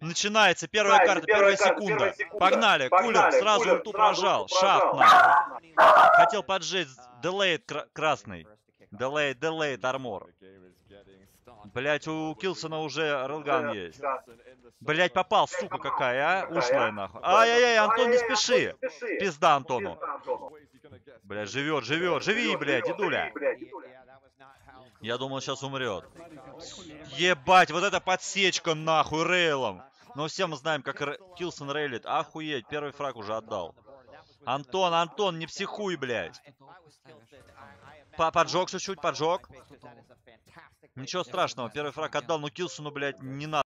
Начинается первая карта, первая секунда. Погнали. Кулер сразу ульту прожал. Шафт нахуй. Хотел поджечь делейт красный. Делейт, делейт армор. Блять, у Килсона уже релган есть. Блять, попал, сука какая, а? Ушлая нахуй. Ай-яй-яй, Антон, не спеши. Пизда Антону. Блять, живет, живет, живи, блять, дедуля. Я думал, сейчас умрет. Ебать, вот эта подсечка нахуй рейлом. Но все мы знаем, как. Килсон рейлит. Охуеть, первый фраг уже отдал. Антон, Антон, не психуй, блядь. По поджег чуть-чуть, поджег. Ничего страшного, первый фраг отдал, но Килсону, блядь, не надо.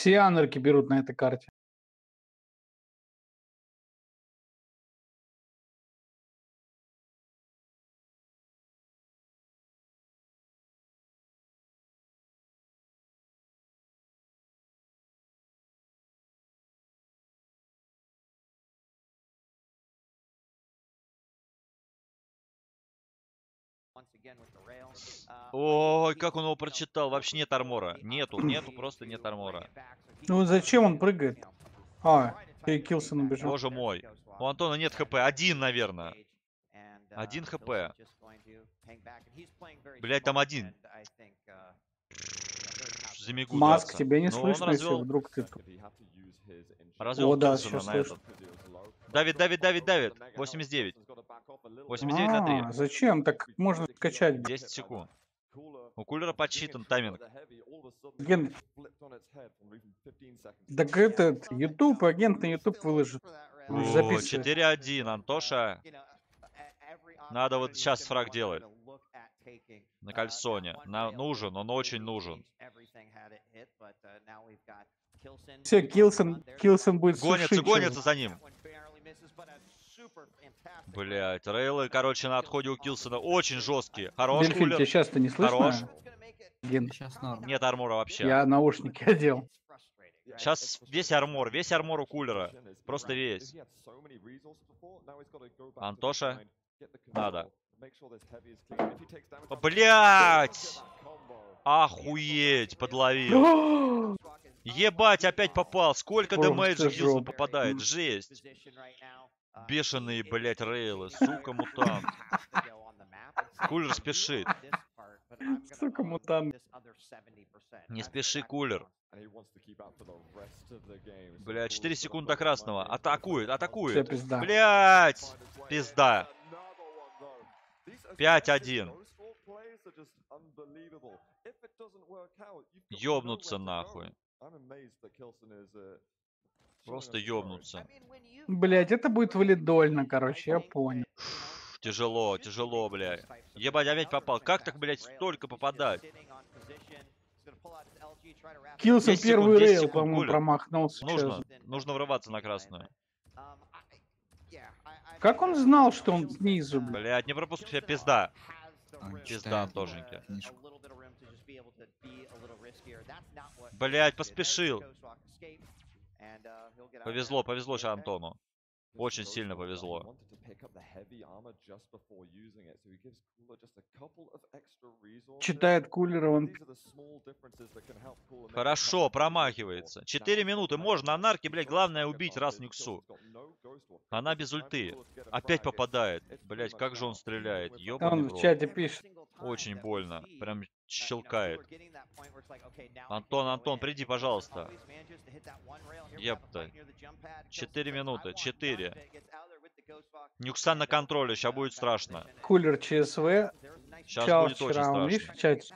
Все анарки берут на этой карте. Ой, как он его прочитал. Вообще нет армора. Нету, нету, просто нет армора. Ну зачем он прыгает? А, Килсон убежал. Боже мой. У Антона нет хп. Один, наверное. Один хп. Блять, там один. Замигу Маск, тебе не слышно, развел... если вдруг ты... Развел О, да, сейчас на слышно. этот. Давид, Давид, Давид, Давид. 89. 89 а, на 3. Зачем? Так можно скачать. 10 секунд. У кулера подсчитан тайминг. Ген... Так этот, YouTube, агент на YouTube выложит. О, 4-1, Антоша. Надо вот сейчас фраг делать. На кальсоне. На, нужен, он очень нужен. Все, Килсон, Килсон будет Гонится, сушить гонится за ним. Блять, рейлы, короче, на отходе у Килсона очень жесткие. Хорош, Дельфин, тебя сейчас-то не слышно? Хорош. Ген. Сейчас норм. Нет армора вообще. Я наушники одел. Сейчас весь армор, весь армор у кулера. Просто весь. Антоша, надо. Блять! Охуеть, подловил. Ебать, опять попал. Сколько дэмэджа Хилсон попадает? Жесть. Бешеные, блять, рейлы. Сука, мутант. Кулер спешит. Сука, мутант. Не спеши, кулер. Бля, 4 секунды до красного. Атакует, атакует. пизда. Блять! Пизда. 5-1. Ёбнуться нахуй. Просто ёбнуться. Блять, это будет валидольно, короче, я понял. Тяжело, тяжело, бля. Ебать, опять попал. Как так, блядь, столько попадать? Килсон 10 секунд, первый 10 рейл, по-моему, промахнулся. Нужно, честно. нужно врываться на красную. Как он знал, что он снизу, блядь? Блядь, не пропускай себя, пизда. Он Пизда, книжку. Блядь, поспешил. Повезло, повезло сейчас Антону. Очень сильно повезло. Читает кулера, он Хорошо, промахивается. Четыре минуты, можно анарки, блядь, главное убить раз Нюксу. Она без ульты. Опять попадает. Блядь, как же он стреляет. Ёбаный Он в чате пишет. Очень больно. Прям щелкает. Антон, Антон, приди, пожалуйста. Епта. Четыре минуты, четыре. Нюкса на контроле, сейчас будет страшно. Кулер ЧСВ. Сейчас Чао будет очень вчера, видишь, страшно. в чате?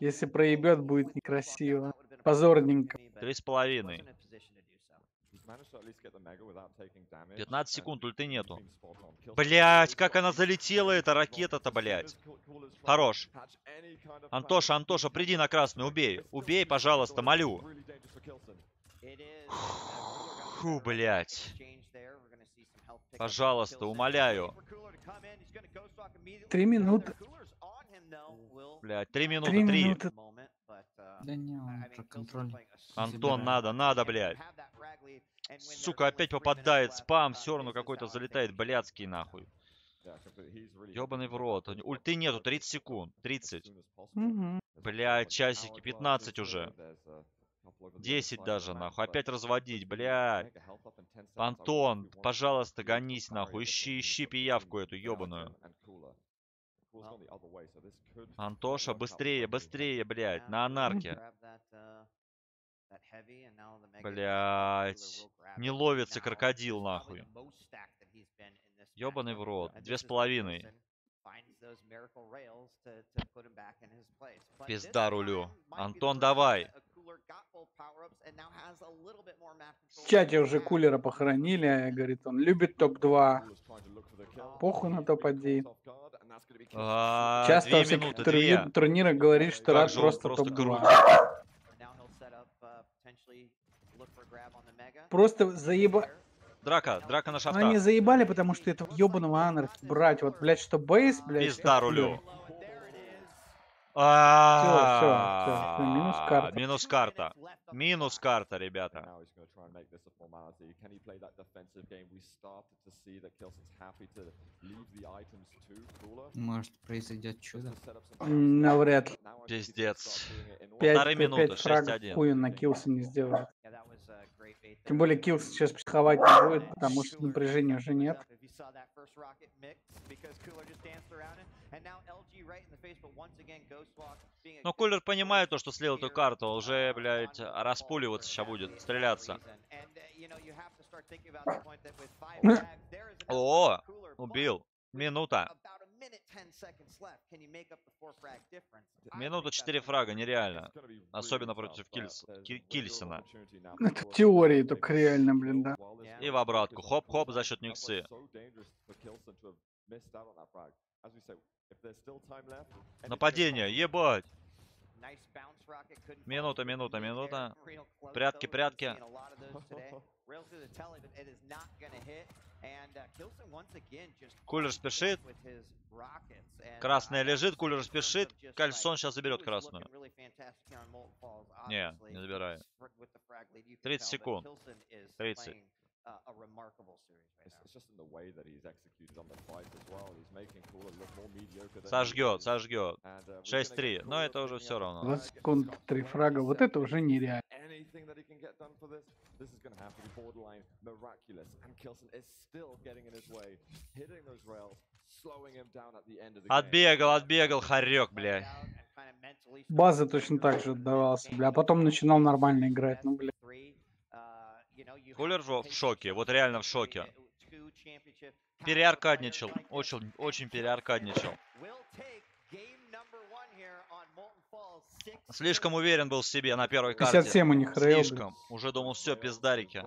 Если проебет, будет некрасиво. Позорненько. Три с половиной. 15 секунд, ульты нету. Блять, как она залетела, эта ракета-то, блять. Хорош. Антоша, Антоша, приди на красную, убей. Убей, пожалуйста, молю. Фу, блять. Пожалуйста, умоляю. Три минуты. Блять, три минуты, Три три. минуты. Да не, он контроль. Антон, надо, надо, блядь. Сука, опять попадает, спам, все равно какой-то залетает, блядский нахуй. Ёбаный в рот. Ульты нету, 30 секунд, 30. Мгм. Блядь, часики, 15 уже. 10 даже, нахуй. Опять разводить, блядь. Антон, пожалуйста, гонись, нахуй. Ищи, ищи пиявку эту ёбаную. Антоша, быстрее, быстрее, блядь, на анарке. Блядь. Не ловится крокодил, нахуй. Ёбаный в рот. Две с половиной. Пизда рулю. Антон, давай. В чате уже кулера похоронили, а говорит, он любит топ-2. Похуй на топ-1. А, Часто всяких минуты, турни- говорит, что рад просто просто топ-2. Просто заеба... Драка, драка на шафтах. они заебали, потому что это ебаного анархи брать. Вот, блядь, что бейс, блядь. Пизда что рулю. кулер. А, минус карта. Минус карта. Минус карта, ребята. Может произойдет чудо. Навряд ли. Пиздец. Пять, Полторы минуты, пять фрагов 6-1. хуя на Килсон не сделает. Тем более Килсон сейчас психовать не будет, потому что напряжения уже нет. Но Кулер понимает то, что слил эту карту. Уже, блядь, распуливаться сейчас будет, стреляться. О, убил. Минута. Минута 4 фрага, нереально. Особенно против Кильс- Ки- Кильсона. Это теории только реально, блин, да. И в обратку. Хоп-хоп за счет Никсы. Нападение, ебать. Минута, минута, минута. Прятки, прятки. Кулер спешит. Красная лежит, кулер спешит. Кальсон сейчас заберет красную. Не, не забирает. 30 секунд. 30. Сожгет, сожгет. 6-3. Но это уже все равно. 20 секунд, 3 фрага. Вот это уже нереально. anything that he can get done for this, this is going to have to be borderline miraculous. And Kilson is still getting in his way, hitting those rails, slowing him down at the end of the game. Отбегал, отбегал, хорек, бля. Базы точно так же отдавался, бля. А потом начинал нормально играть. Ну, бля. Кулер в в шоке, вот реально в шоке. Переаркадничал, очень, очень переаркадничал. Слишком уверен был в себе на первой карте. 57 у них рейл. Слишком. Уже думал, все, пиздарики.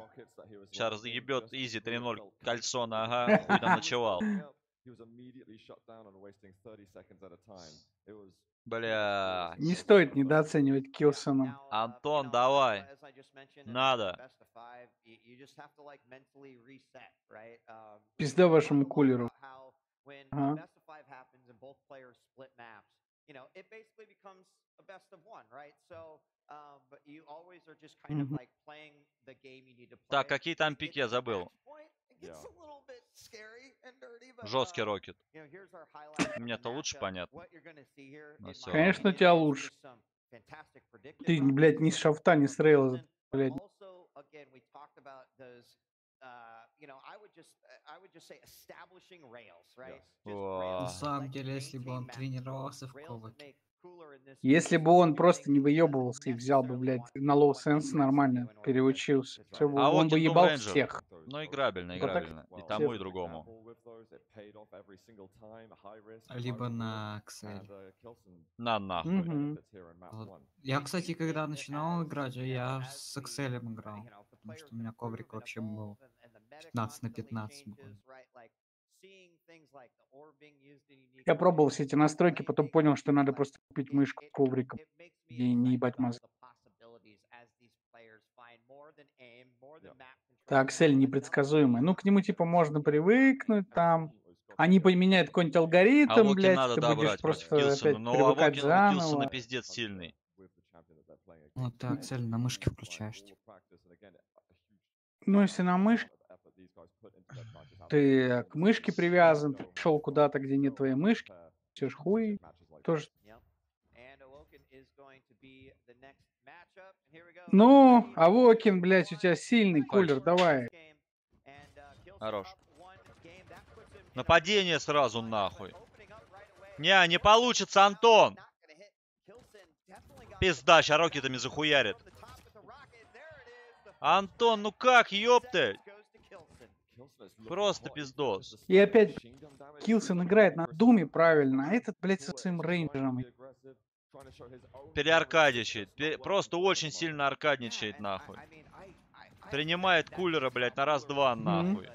Сейчас разъебет изи 3-0 кольцо, ага, хуй там ночевал. He was immediately shut down and wasting 30 seconds at a time. It was Бля. Не стоит недооценивать Килсона. Антон, давай. Надо. Пизда вашему кулеру. Ага. Мгм. Так, какие там пики я забыл. Жесткий рокет. Мне-то лучше понятно. Конечно, тебя лучше. Ты, блядь, ни с шафта, ни с рейла, блядь. О, На самом деле, если бы он тренировался в Коваке, Если бы он просто не выебывался и взял бы, блядь, на low sens нормально переучился, А он бы ебал Ranger. всех. Ну, играбельно, играбельно. И тому, и другому. либо на Аксель. На нахуй. Вот. Я, кстати, когда начинал играть, я с Акселем играл, потому что у меня коврик вообще был 15 на 15 был. Я пробовал все эти настройки, потом понял, что надо просто купить мышку с ковриком и не ебать мозг. Так, Аксель непредсказуемый. Ну, к нему, типа, можно привыкнуть там. Они поменяют какой-нибудь А алгоритм, Локи блядь, надо, ты да, будешь брать просто Килсона. опять Но привыкать Килсона заново. пиздец сильный. Вот ты Аксель на мышке включаешь. типа. Ну, если на мышке, ты к мышке привязан, ты пришел куда-то, где нет твоей мышки, все ж хуй, тоже. Ну, Авокин, блядь, у тебя сильный кулер, давай. Хорош. Нападение сразу нахуй. Не, не получится, Антон. Пизда, ща рокетами захуярит. Антон, ну как, ёпты? Просто пиздос. И опять Килсон играет на Думе правильно, а этот, блядь, со своим рейнджером. Переаркадничает. Пе- Просто очень сильно аркадничает, нахуй. Принимает кулера, блядь, на раз-два, нахуй.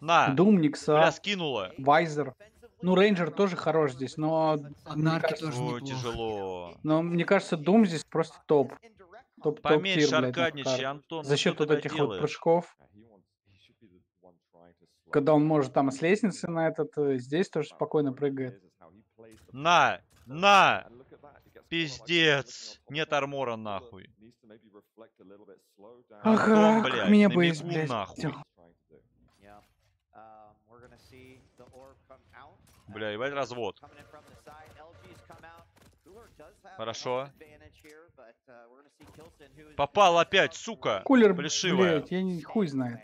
На, Дум, бля, Никса, скинула. Вайзер. Ну, рейнджер тоже хорош здесь, но... А мне Нарки кажется- тоже неплохо. тяжело. Но мне кажется, Дум здесь просто топ. Топ, топ Поменьше блядь, на аркадничай. Антон. За ну счет вот этих вот делаешь? прыжков, когда он может там с лестницы на этот, э, здесь тоже спокойно прыгает. На, на, пиздец. Нет армора, нахуй. Ага, Антон, как блядь, меня мигу избить. нахуй. Бля, ебать развод. Хорошо. Попал опять, сука. Кулер, Плешивая. блядь, я не хуй знает.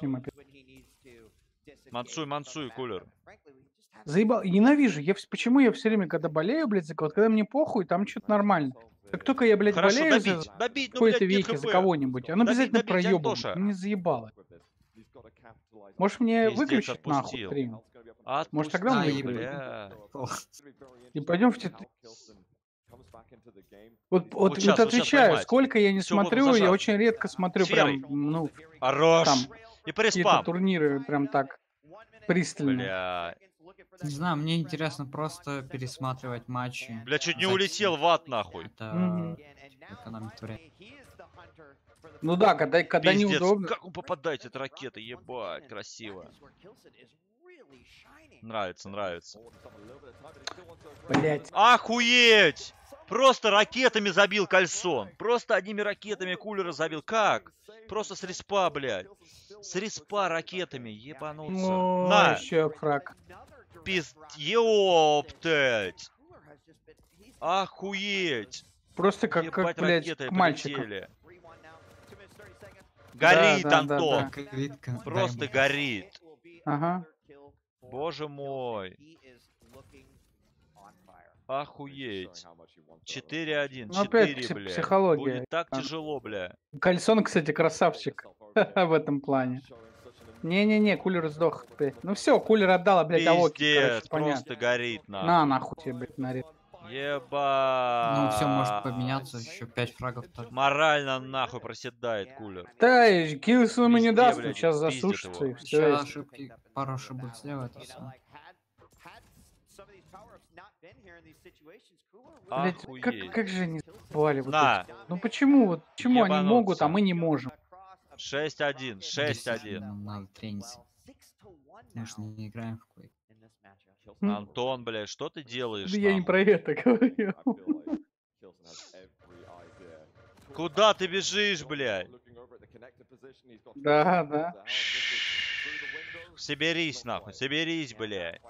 Ним опять. Мансуй, мансуй, кулер. Заебал, ненавижу. Я, почему я все время, когда болею, блядь, за кого-то, когда мне похуй, там что-то нормально. Как только я, блядь, Хорошо, болею за добить, добить, ну, какой-то веке, за кого-нибудь, он Добить, обязательно добить, проебал. Не заебало. Может мне Пиздец, выключить нахуй отпустил. стрим? А, Может, тогда он отпусти, выиграет? И пойдем в тет- Вот, вот, вот, щас, вот отвечаю, поймать. сколько я не буду смотрю, я очень редко смотрю Серый. прям, ну, Хорош. Там И какие-то турниры прям так пристально. Бля. Не знаю, мне интересно просто пересматривать матчи. Бля, чуть не Записи. улетел в ад, нахуй. Это экономит время. Ну да, когда, когда Пиздец, неудобно. как он попадает, эта ракета, ебать, красиво. Нравится, нравится. Блять. Охуеть! Просто ракетами забил кальсон. Просто одними ракетами кулера забил. Как? Просто с респа, блядь. С респа ракетами. Ебануться. О, На, еще фраг. пиз... Ёптать. Охуеть. Просто как, как Ебать, блядь, ракеты к мальчику. полетели. Горит, да, да, Антон. да. Ковидка, Просто горит. Ага. Боже мой. Охуеть. 4-1, Ну, опять 4, пси- бля. психология. Будет так А. тяжело, бля. Кальсон, кстати, красавчик в этом плане. Не-не-не, кулер сдох. блядь. Ну все, кулер отдала, блядь, Аоки, Пиздец, просто горит, На, на. нахуй тебе, блядь, наред. Еба. Ну, все может поменяться, еще 5 фрагов тоже. Морально нахуй проседает кулер. Да, и Киллсон ему не даст, блядь, сейчас засушится его. и все. Сейчас ошибки, пару ошибок сделает и все. Блядь, как, Охуеть. как же они забывали вот На. эти- Ну почему вот, почему они Ебануться. могут, а мы не можем? 6-1, 6-1. Действительно, Надо трениться. Мы ж не играем в Quake. М. Антон, блядь, что ты делаешь? Да я не про это говорю. Куда ты бежишь, блядь? Да, да. Соберись, нахуй, соберись, блядь.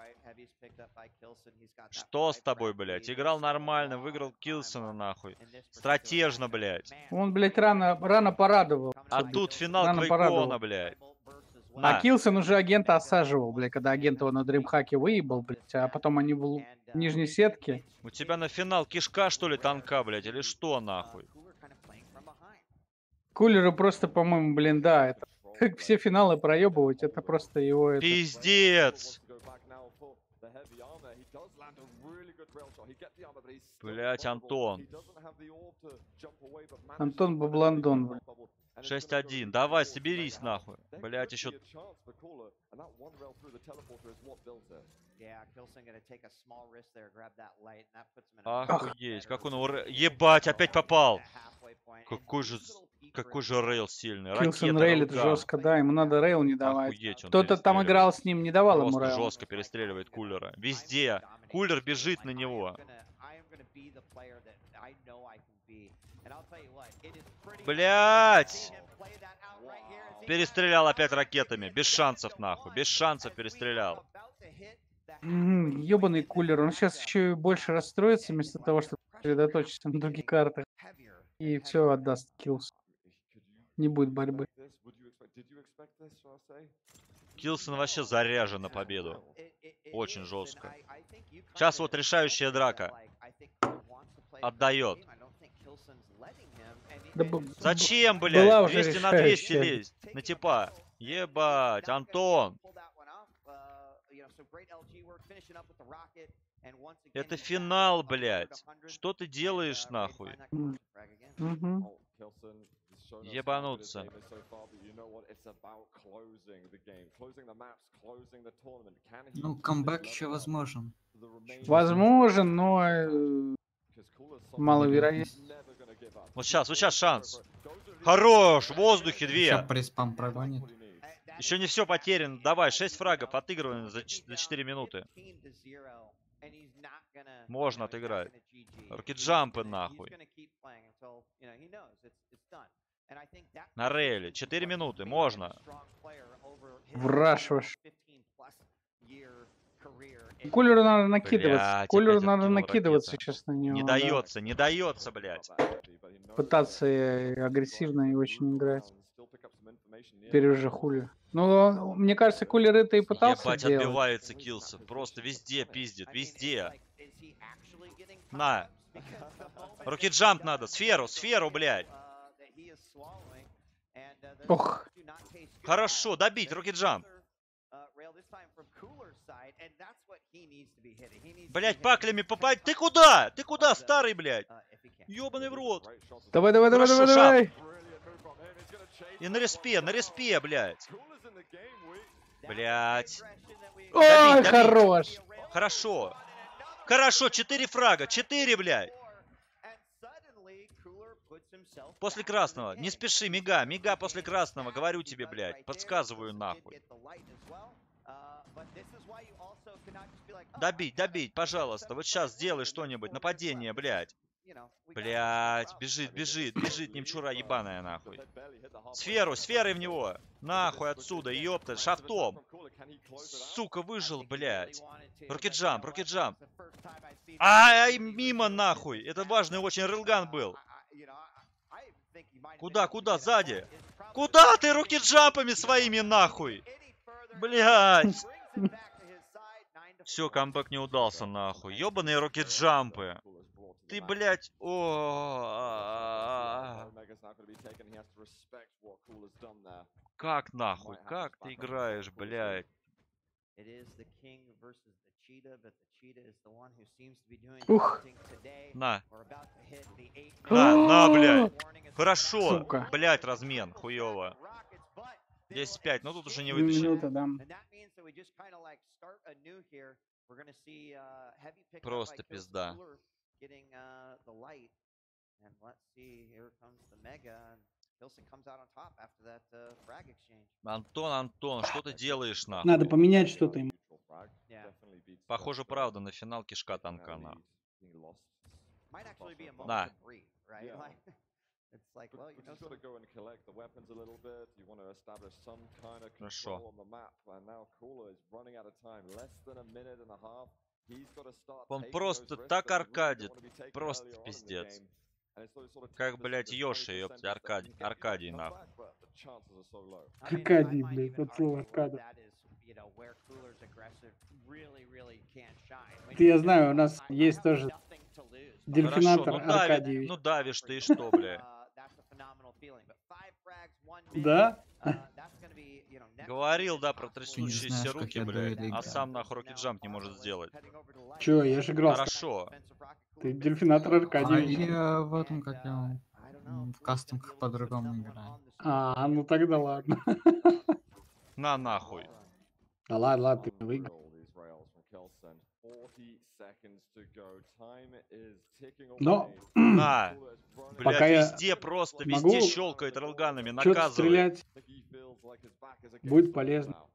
Что с тобой, блядь? Играл нормально, выиграл Килсона, нахуй. Стратежно, блядь. Он, блядь, рано, рано порадовал. А тут финал Рано Квейкона, порадовал. блядь. А На. Килсон уже агента осаживал, блядь, когда агент его на дримхаке выебал, блядь, а потом они в л- нижней сетке. У тебя на финал кишка, что ли, танка, блядь, или что, нахуй? Кулеру просто, по-моему, блин, да, это как все финалы проебывать, это просто его это. Пиздец! Блять, Антон. Антон Бабландон, блядь. 6-1. Давай, соберись, нахуй. Блять, еще... Охуеть, как он его... Ебать, опять попал! Какой же... Какой же рейл сильный. Килсон рейлит жестко, да, ему надо рейл не давать. Кто-то там играл с ним, не давал ему Просто рейл. жестко перестреливает кулера. Везде. Кулер бежит на него. Блять! Перестрелял опять ракетами. Без шансов, нахуй. Без шансов перестрелял. Ебаный кулер, он сейчас еще и больше расстроится, вместо того, чтобы сосредоточиться на других картах. И все отдаст киллс. Не будет борьбы. Килсон вообще заряжен на победу. Очень жестко. Сейчас вот решающая драка. Отдает. Да Зачем, блядь? уже 200 на 200 решающая. лезть. На типа. Ебать, Антон. Это финал, блядь. Что ты делаешь, нахуй? Мгм. Ебануться. Ну, камбэк еще возможен. Возможен, но э, маловероятно. Вот сейчас, вот сейчас шанс. Хорош, в воздухе Сейчас две. приспам прогонит. Еще не все потеряно. Давай, 6 фрагов отыгрываем за, ч- за 4 минуты. Можно отыграть. Рокетджампы нахуй. На рейле. 4 минуты, можно. Врашиваешь. Кулеру надо накидываться. Блядь, Кулеру надо накидываться ракеты. сейчас на него. Не да. дается, не дается, блядь. Пытаться э, агрессивно и очень играть. Теперь уже хули. Ну, мне кажется, кулер это и пытался Ебать, делать. отбивается Килсон. Просто везде пиздит, везде. На. Рокетджамп надо, сферу, сферу, блядь. Ох, Хорошо, добить, рокетджамп. Блять, паклями попасть. Ты куда? Ты куда, старый, блядь? Ёбаный в рот. давай, давай, давай, Хорошо, давай, давай. И на респе, на респе, блядь. Блять. Ой, добить. хорош. Хорошо. Хорошо, 4 фрага. 4, блядь. После красного. Не спеши, мига, мига после красного. Говорю тебе, блядь. Подсказываю нахуй. Добить, добить, пожалуйста. Вот сейчас сделай что-нибудь. Нападение, блядь. Блядь, бежит, бежит, бежит, немчура ебаная, нахуй. Сферу, сферой в него. Нахуй отсюда, ёпта, шафтом. Сука, выжил, блядь. Рокетджамп, рокетджамп. Ай, мимо, нахуй. Это важный очень релган был. Куда, куда, сзади? Куда ты рокетджампами своими, нахуй? Блядь. Все, камбэк не удался, нахуй. Ёбаные рокетджампы. Ты, блядь, о, а, а, а. Как нахуй? Как ты играешь, блядь? Ух. На. На, на, блядь. Хорошо. Сука. Блядь, размен. Хуёво. 10-5, ну тут уже не да. Просто пизда. Getting uh, the light, and let's see. Here comes the mega, and Pilsen comes out on top after that uh, frag exchange. Антон, Антон, что ты делаешь, нахуй? Надо поменять что-то им. Yeah. Похоже, правда, на финал кишка танка, нахуй. Might actually be a moment Nah. to breathe, right? Yeah. Like, it's like, well, you know, just got to some- go and collect the weapons a little bit. You want to establish some kind of Хорошо. control on the map. And now Cooler is running out of time. Less than a minute and a half. Он просто так аркадит. Просто пиздец. Как, блядь, Йоши, 20% ёпта, that Аркадий, Аркадий, нахуй. Аркадий, блядь, more аркада. Ты, я знаю, у нас есть тоже. Дельфинатор Хорошо, ну давишь, Аркадьевич. ну давишь ты и что, бля? Uh, Да? uh, that's gonna be, you know, next Говорил, да, про possible. трясущиеся знаешь, руки, блядь, а сам нахуй рокетджамп не может сделать. Чё, я же играл. Хорошо. Ты Дельфинатор А Аркадьевич. я в этом как я в for по-другому играю. А, ну тогда ладно. На нахуй. Да ладно, ладно, ты выиграл. Control these rails from Kelsen. 40 seconds to go. Time is ticking Но-. На. Блядь, Пока я везде просто, могу везде щелкает релганами, наказывает. стрелять будет полезно. now.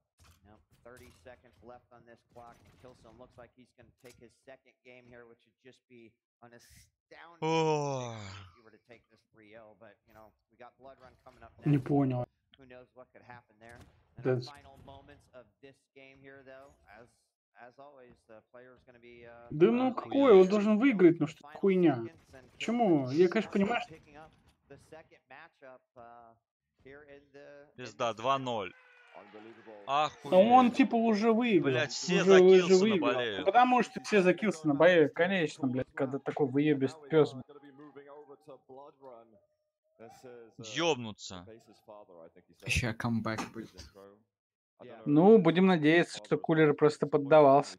Now, 30 seconds left on this clock. and Killzone looks like he's going to take his second game here, which would just be an astounding Ох. victory if you were to take this 3-0. But, you know, we got Blood Run coming up Не понял. Who knows what could happen there. And our That's- final moments of this game here, though, as as always, the player is going to be... Uh, Да ну uh, какой, он должен выиграть, ну что хуйня. Почему? Я, конечно, понимаю, что- uh, Пизда, this 2-0. Unbelievable. А он типа уже выиграл. Блядь, все уже, за уже выиграл. болеют. Потому что все за Килсона болеют, конечно, блядь, когда такой выебись пес. Ёбнуться. Еще камбэк будет. Ну, будем надеяться, что Кулер просто поддавался.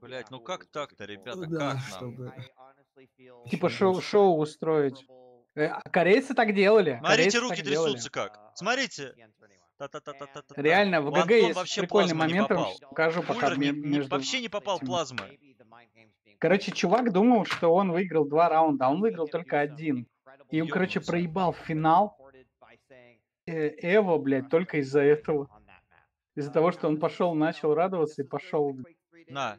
Блядь, ну как так-то, ребята, Ну как да, нам? чтобы- feel Типа шоу, шоу устроить. Э, а корейцы так делали. Смотрите, корейцы руки так делали. трясутся как. Смотрите. Та-та-та-та-та-та. Реально, в ГГ есть вообще прикольный момент, я покажу, пока Кулер не- ме- не- между... вообще не попал этим. плазмы. Короче, чувак думал, что он выиграл два раунда, а он выиграл только один. И он, короче, проебал финал э, Эво, блядь, только из-за этого. Из-за того, что он пошел, начал радоваться и пошел. На.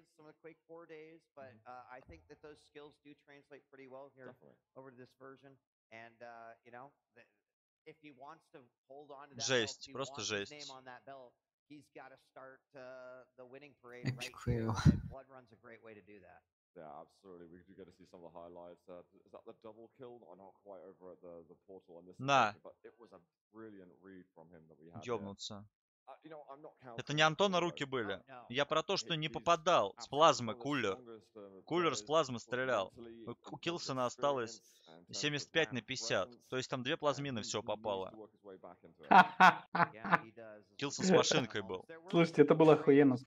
Жесть, просто жесть. Epic fail. Yeah, absolutely. We do get to see some of the highlights. Uh, is that the double kill? Oh, not quite over at the, the portal on this Nah. occasion, but it was a brilliant read from him that we had. here. Ёбнуться. Not Это не Антона руки были. Я про то, что не попадал с плазмы Кулер. uh, Кулер с плазмы стрелял. mentally, У- Килсона осталось experience, and in terms of 75 на brand 50. presence, То есть там две плазмины все попало. Килсон с машинкой был. Слушайте, это было охуенно.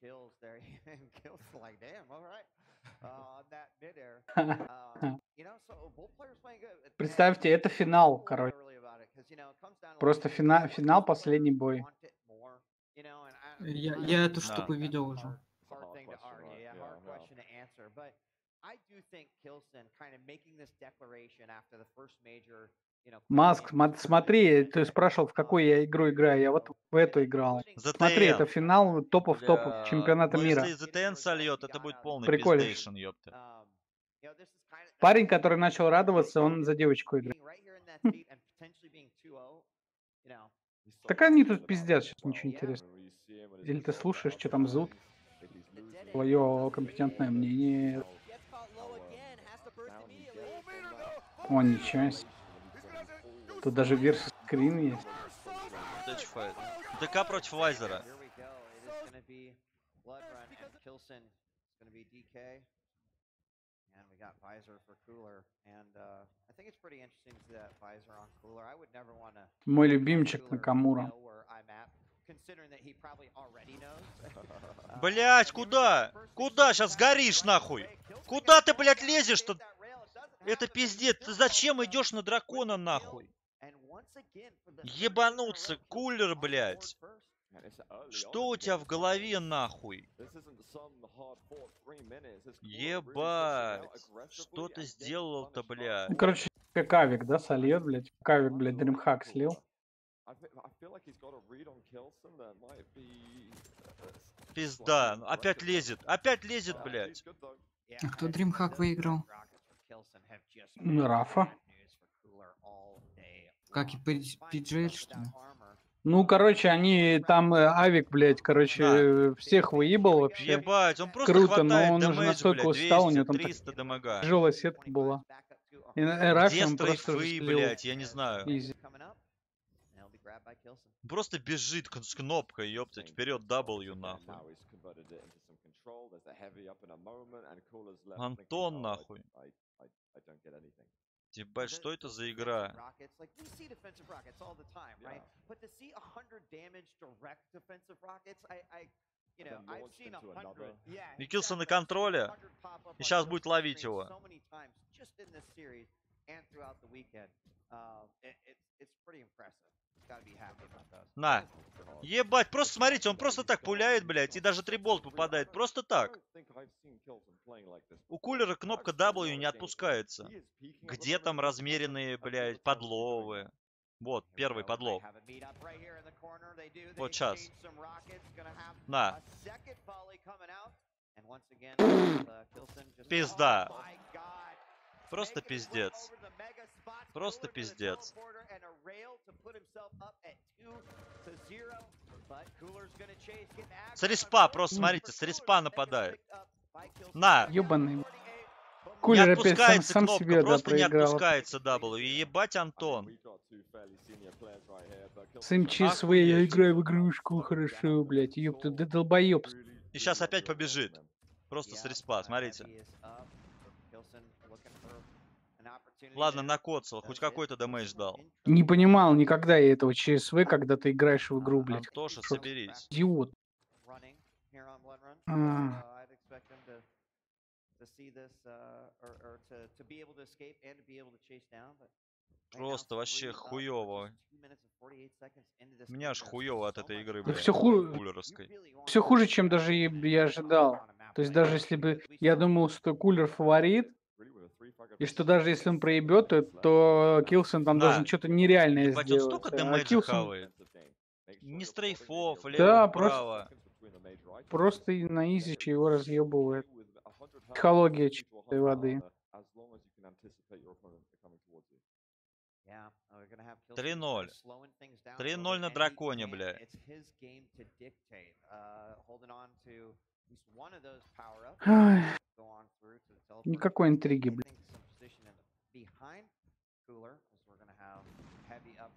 Представьте, это финал, короче. Просто фина- финал, последний бой. Я, я эту штуку видел уже. Маск, смотри, ты спрашивал, в какую я игру играю. Я вот в эту играл. Смотри, это ZTN. финал топов топов Бля, чемпионата ну мира. если ZTN сольет, это будет полный Прикольно. ёпта. Um, Парень, который начал радоваться, он за девочку играет. right here in that seat and potentially being 2-0, you know, Так они тут пиздят, сейчас ничего интересного. Или ты слушаешь, что там зовут? Твое компетентное мнение. О, ничего себе. Тут даже versus скрин есть. Дэчфайт. ДК против Вайзера. And we got Visor for Cooler. And uh, I think it's pretty interesting to see that Visor on Cooler. I would never want to Мой любимчик Накамура. know where I'm at, considering that he probably already knows. Uh, Блять, куда? Куда? Сейчас горишь нахуй. Куда ты, блядь, лезешь-то? Это пиздец. Ты зачем идешь на дракона нахуй? Ебануться, кулер, блядь. Что у тебя в голове нахуй? Ебать. Что ты сделал-то, блядь? Короче, как авик, да, сольет, блядь. Как авик, блядь, дримхак слил. Пизда. ну Опять лезет. Опять лезет, блядь. А кто DreamHack выиграл? Ну, Рафа. Как и PGL, что ли? Ну, короче, они там э, авик, блядь, короче, Да. э, всех выебал вообще. Ебать, он просто Круто, но он уже дамэдж, настолько блядь, устал, у 200, него там 300 дамага. Тяжелая сетка была. И Где Рафи он просто стрейфы, слил. блядь, я не знаю. Изи. Просто бежит с кнопкой, ёптать, вперед W, нахуй. Антон, нахуй. Ебать, что это за игра? Rockets, like we see defensive rockets all the time, right? But to see 100 damage direct defensive rockets, I, I, you know, I've seen 100. Yeah. Микелсон на контроле. 100 pop up И Kilson будет ловить его. And throughout the weekend. Um, it, it's pretty impressive. На. Ебать, просто смотрите, он просто так пуляет, блядь, и даже три болт попадает. Просто так. У кулера кнопка W не отпускается. Где там размеренные, блядь, подловы? Вот, первый подлов. Вот щас. На. Пизда. Просто пиздец. Просто пиздец. С респа, просто смотрите, с респа нападает. На. Ёбаный. Не Кулер сам, отпускается сам кнопка, себе, да, просто не проиграл. отпускается W. И ебать Антон. С МЧ своей я играю в игрушку, хорошо, блядь. Ёпта, да долбоёб. И сейчас опять побежит. Просто с респа, смотрите. Ладно, накоцал, хоть какой-то дэмэдж дал. Не понимал никогда я этого ЧСВ, когда ты играешь в игру, блядь. Антоша, Чё- соберись. Идиот. А. Uh, uh, Просто вообще really up. We're хуёво. just two minutes and 48 seconds into this Мне game. аж хуёво от этой игры, Да блядь. все хуже, Кулеровской. все хуже, чем даже я ожидал. То есть даже если бы я думал, что Кулер фаворит, и что даже если он проебет, то, то Килсон там Да. должен что-то нереальное Ебать, он сделать. столько А дэмэджа Килсон хавает. Ни стрейфов, Да, лево, просто- вправо. просто и на изиче его разъебывает. Психология чистой воды. Yeah, we're gonna have Kilson 3:0. slowing things down a 3:0 little на драконе, бля. It's his game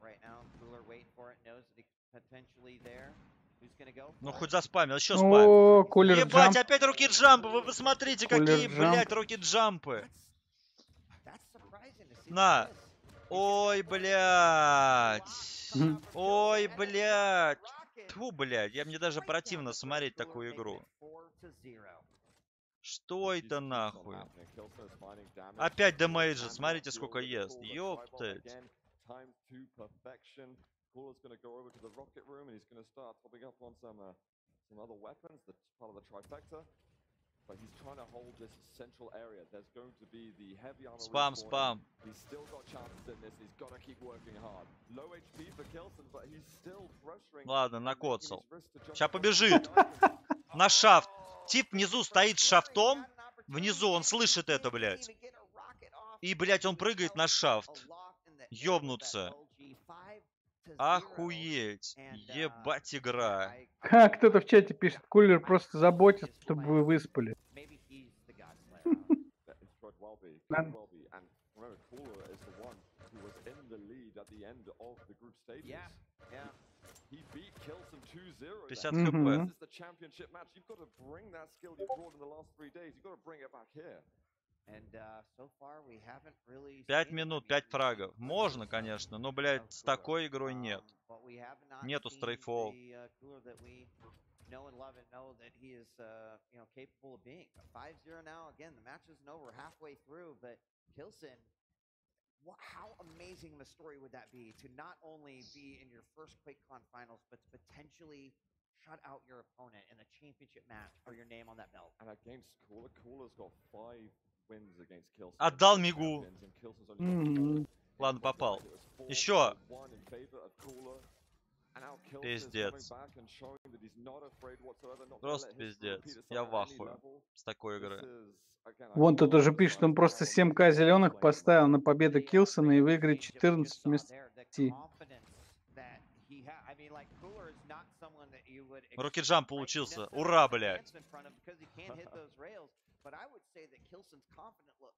right now. Cooler waiting for it, knows that he's potentially there. Who's gonna go? Ну хоть заспамил, еще спам. О, Кулер Ебать, джамп. опять руки джампы, вы посмотрите, Кулер какие, джамп. блядь, руки джампы. На. Ой, блядь. Ой, блядь. Тьфу, блядь, я мне даже противно смотреть такую игру. Что это нахуй? Опять дэмэджа, смотрите, сколько ест. Ёптать. Cooler's going to go over to the rocket room and he's going to start topping up on some uh, some other weapons. That's part of the trifecta. But he's trying to hold this central area. There's going to be the heavy armor Спам, respawning. спам. He's still got chances in this. He's got to keep working hard. Low HP for Kilson, but he's still pressuring. Ладно, накоцал. to the побежит. На шафт. Тип внизу стоит с шафтом. Внизу он слышит это, блядь. И, блядь, он прыгает на шафт. Ёбнуться. Охуеть. Ебать игра. Ха, кто-то в чате пишет, кулер просто заботится, чтобы вы выспали. That is could well be. Man. Could well be. And remember, Cooler is the one who was in the lead at the end of the group stages. Yeah, yeah. He beat Kilson 2-0. 50 there. хп. Мгм. This is the championship match. You've got to bring that skill you brought in the last three days. You've got to bring it back here. And uh, so far we haven't really Пять seen it. I минут, mean, пять we've фрагов. seen Можно, glimpses конечно, но, of блядь, с Cooler, такой игрой нет. um, but we have not Нету seen стрейфов. the, uh, Cooler that we know and love and know that he is, uh, you know, capable of being. A 5-0 now. Again, the match isn't over. We're halfway through, but Kilson, wha- how amazing of a story would that be to not only be in your first QuakeCon finals, but to potentially shut out your opponent in a championship match for your name on that belt? And against Cooler, Cooler's got five wins against Kilson. Отдал мигу. Ладно, попал. Еще. Пиздец. Просто пиздец. Я itself в at any ахуе level. с такой игры. Вон тут уже пишет, он просто proud 7к зеленых поставил на победу uh, Килсона и we 14 just saw вместо there, the 10. confidence that he ha- I mean, like, Cooler is not someone that you would Руки джамп right, получился. Ура, блядь. But I would say that Kilson's confident lo-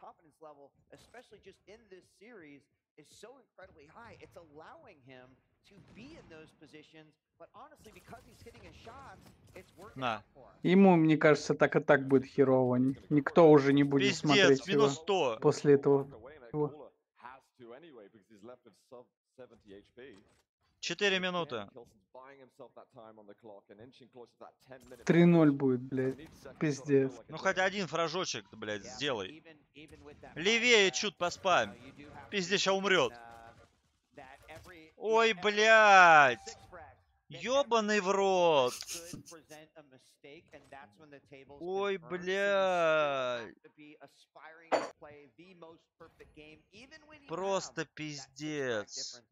confidence level, especially just in this series, is so incredibly high. It's allowing him to be in those positions, but honestly, because he's hitting his shots, it's working out for him. Ему, мне кажется, так и так будет херово. Никто уже не будет Пиздец, смотреть его. минус 100. после этого всего. has to anyway because he's left with sub 70 HP. 4 Again, минуты. Kilson's buying himself that time on the clock and inching closer to that 10 minute 3-0 будет, блядь. Пиздец. Ну хоть один фражочек, блядь, сделай. Левее чуть uh, поспам. Пиздец, ща умрет. uh, Ой, блядь. Ёбаный в рот. Ой, блядь. Просто пиздец.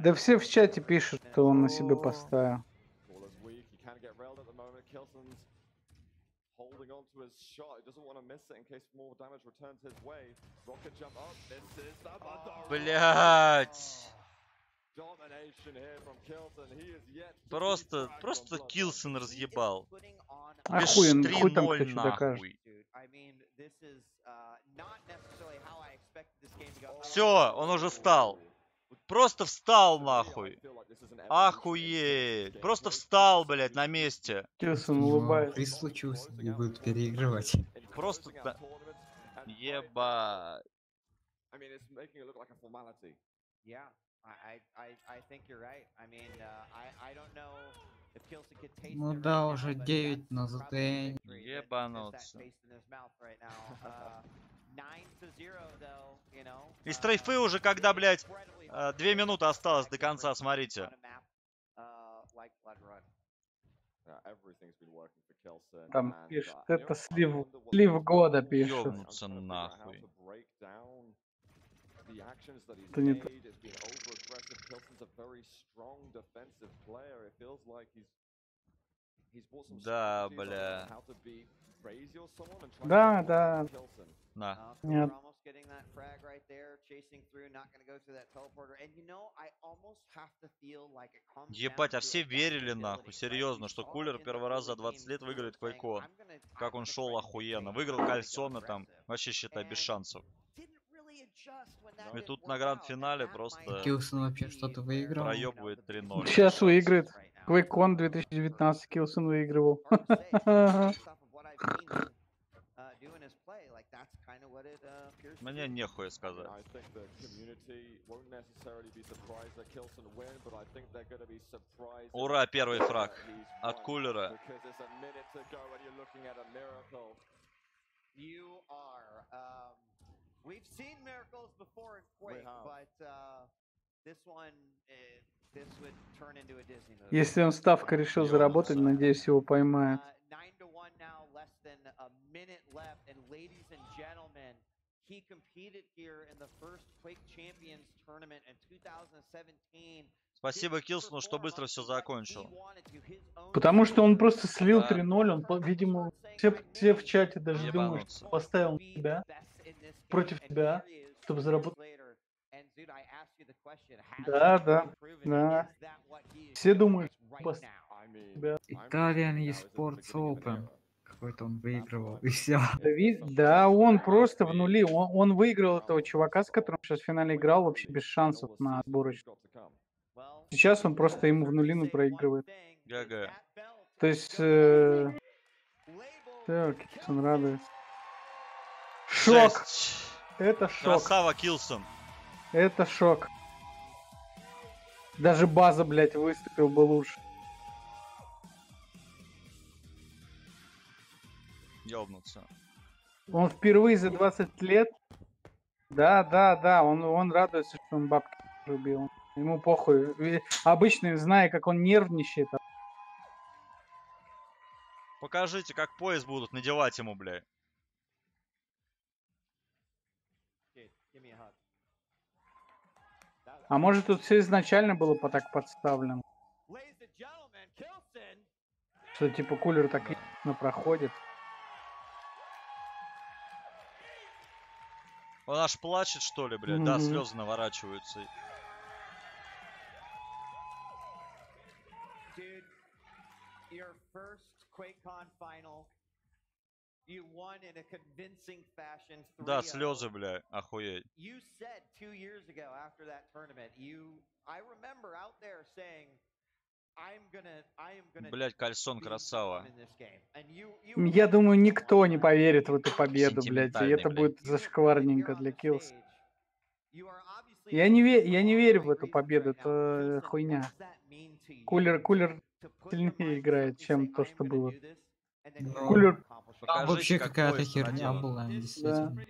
Да все в чате пишут, что он на себе поставил. Holding on to his shot. He doesn't want to miss it in case more damage returns his way. Rocket jump up. This is the Блядь. Domination here from Kilson. He is yet to be Просто, просто. Килсон разъебал. А Без хуй, там кто 3-0 что докажет. uh. Все, он уже встал. Просто встал нахуй. Охуеть. Просто встал, блядь, на месте. У него улыбается. приз случился и будут переигрывать. Просто Ебать. Uh, taste Ну да, уже but 9 that's на ЗТН. Ебануться. Uh, И uh, стрейфы уже, когда, блядь, э, две минуты осталось до конца, смотрите. uh. Там пишет, uh, это слив, слив года пишет. Ёбнуться нахуй. Это не то. Да, бля. Да, да. На. Uh, Нет. Getting that frag right there, chasing through, not to go through that teleporter. And you know, I almost have to feel like it comes Ебать, а все верили нахуй, серьезно, что Кулер первый раз за early 20 games лет выиграет saying, Квейко. "I'm gonna- Как он gonna шел охуенно. Выиграл кальсоны там, aggressive." вообще считай, без шансов. И тут на гранд-финале просто Килсон вообще что-то выиграл. проебывает the 3-0. biggest Сейчас выиграет. Uh, 2019 Килсон выигрывал. uh, it uh, Мне нехуя сказать. Ура, первый фраг от Кулера. You are. Um, we've seen miracles before in Quake, but uh, this one, eh, Если он ставка решил заработать, надеюсь, его поймает. Uh, he competed here in the first Quake Champions tournament in 2017. Спасибо Килсону, что быстро все закончил. Потому что он просто слил Да. 3-0, он, видимо, все, все в чате даже думают, Ебануться. что поставил тебя. против тебя, чтобы заработать. Да, да, да. Все думают, mean, тебя. Italian eSports Open. Какой-то он выигрывал, и все. Да, да, он просто в нули. Он, он выиграл этого чувака, с которым сейчас в финале играл, вообще без шансов на отборочку. Сейчас он просто ему в нулину проигрывает. ГГ. То есть, э, так, он радуется. Шок! Жесть. Это шок. Красава Килсон. Это шок. Даже база, блядь, выступил бы лучше. Ёбнуться. Он впервые за 20 лет. Да, да, да, он, он радуется, что он бабки рубил. Ему похуй. Обычно, зная, как он нервничает, а Покажите, как пояс будут надевать ему, бля. А может тут все изначально было по так подставлено, что типа кулер так на проходит. Он аж плачет, что ли, блядь? Да, Мгм. слезы наворачиваются. Dude, your first QuakeCon final, you won in a convincing fashion. Да, 3-0. слезы, бля, охуеть. You said two years ago after that tournament, you, I remember out there saying, I'm gonna, I am gonna. Блять, Кальсон красава. in this game." And you- you Я думаю, никто не поверит в эту победу, блядь, и это блядь. будет зашкварненько для Киллс. Я не, ве- я не верю в эту победу, это хуйня. Кулер, кулер сильнее играет, чем то, "I'm что было. do this", and then Ну, Кулер- Покажите, вообще как какая-то херня была, Да. действительно.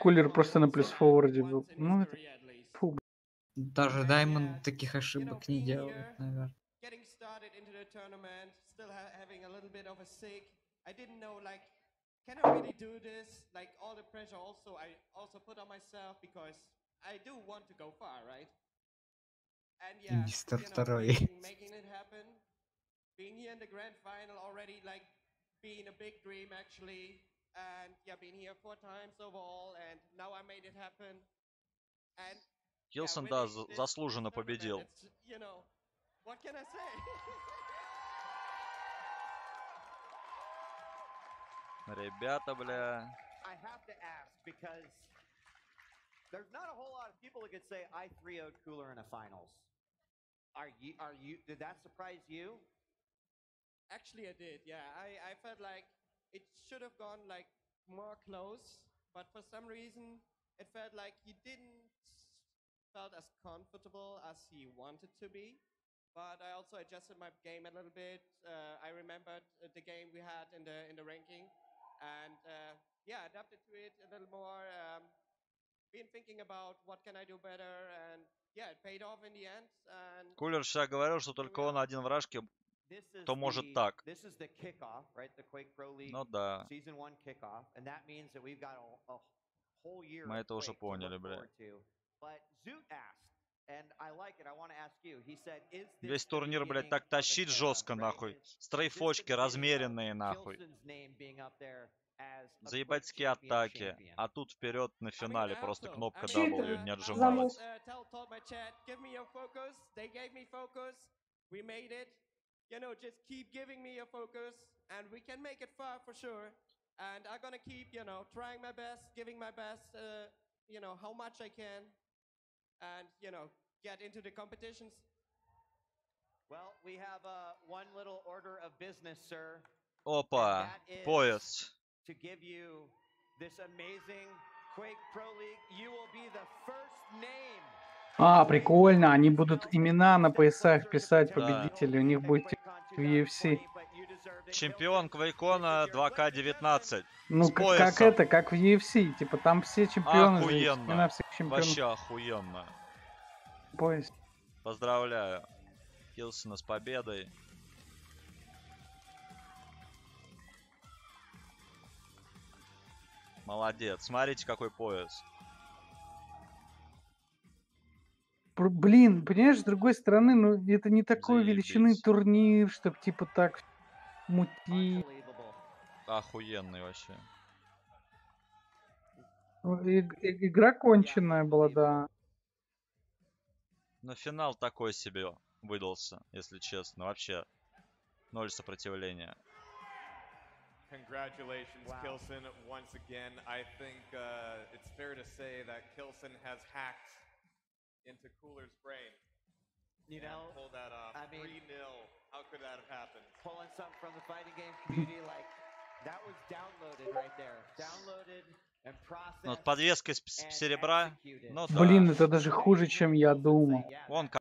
Кулер просто на плюс-форварде был. Ну, это фу, Даже Даймонд таких ошибок не делает, наверное. I didn't know like, can I really do this? Like all the pressure also I also put on myself because I do want to go far, right? And yeah, you know, Второй. making, making it happen, being here in the grand final already, like being a big dream actually, and yeah, being here four times overall, and now I made it happen. And Килсон, yeah, да, winning за- this заслуженно tournament, победил. it's, You know, what can I say? Ребята, бля. I have to ask because there's not a whole lot of people that could say I 3 0 Cooler in a finals. Are you? Are you? Did that surprise you? Actually, I did. Yeah, I, I felt like it should have gone like more close, but for some reason, it felt like he didn't felt as comfortable as he wanted to be. But I also adjusted my game a little bit. Uh, I remembered uh, the game we had in the in the ranking, and uh, yeah, adapted to it a little more. Um, been thinking about what can I do better, and yeah, it paid off in the end. And Кулер всегда говорил, что только он один в рашке. Кто может так? Ну да. Мы это уже поняли, look бля. forward to. But Zoot asked, and I like it. I want to ask you. He said, "Is this Весь турнир, блядь, так тащить жестко, нахуй. Стрейфочки размеренные, нахуй. Champion атаки. А тут вперед на финале просто кнопка W uh, не отжималась. always, uh, tell, told my chat, give me your focus. They gave me focus. We made it. You know, just keep giving me your focus, and we can make it far for sure. And I'm gonna keep, you know, trying my best, giving my best. Uh, you know, how much I can, and you know, get into the competitions. Well, we have uh, one little order of business, sir. Опа, That is- пояс. to give you this amazing Quake Pro League. You will be the first name. А, прикольно, они будут имена на поясах писать Да. победителей, у них будет в UFC. Чемпион Квейкона 2К19. Ну, как поясом. это, как в UFC, типа там все чемпионы, же, Охуенно. имена всех чемпионов Вообще охуенно. в поясе. Поздравляю. Килсона с победой. Молодец. Смотрите, какой пояс. Блин, понимаешь, с другой стороны, ну это не такой величины Заебись. турнир, чтоб типа так мутить. Охуенный вообще. Ну, и- и- Игра конченая была, да. Но финал такой себе выдался, если честно. Вообще, ноль сопротивления. Congratulations, Wow. Kilson, once again. I think uh, it's fair to say that Kilson has hacked into Cooler's brain You know, pulled that off. I mean- 3 0. How could that have happened? pulling something from the fighting game community, like that was downloaded right there. Downloaded and processed. Ну, вот подвеска из серебра. Ну да. Блин, это даже хуже, чем я думал. Вон